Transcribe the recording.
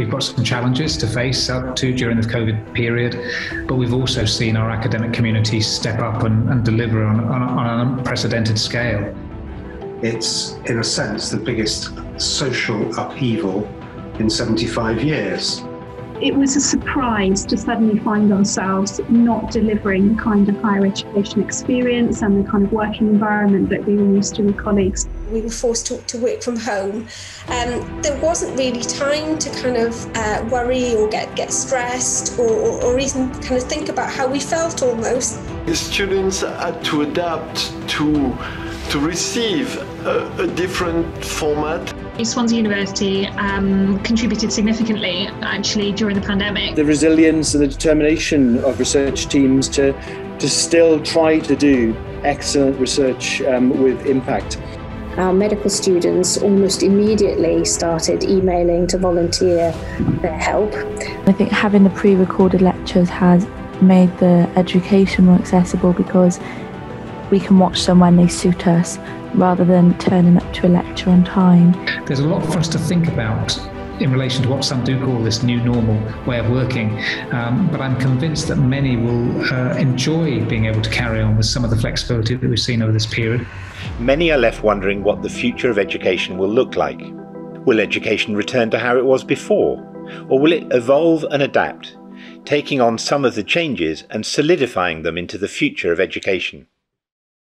we've got some challenges to face up to during the COVID period, but we've also seen our academic community step up and, and deliver on, on, on an unprecedented scale. It's, in a sense, the biggest social upheaval in 75 years it was a surprise to suddenly find ourselves not delivering the kind of higher education experience and the kind of working environment that we were used to with colleagues. We were forced to, to work from home. Um, there wasn't really time to kind of uh, worry or get, get stressed or, or, or even kind of think about how we felt almost. The students had to adapt to, to receive a, a different format. Swansea University um, contributed significantly actually during the pandemic. The resilience and the determination of research teams to, to still try to do excellent research um, with impact. Our medical students almost immediately started emailing to volunteer their help. I think having the pre recorded lectures has made the education more accessible because we can watch them when they suit us rather than turning up to a lecture on time. There's a lot for us to think about in relation to what some do call this new normal way of working. Um, but I'm convinced that many will uh, enjoy being able to carry on with some of the flexibility that we've seen over this period. Many are left wondering what the future of education will look like. Will education return to how it was before? Or will it evolve and adapt, taking on some of the changes and solidifying them into the future of education?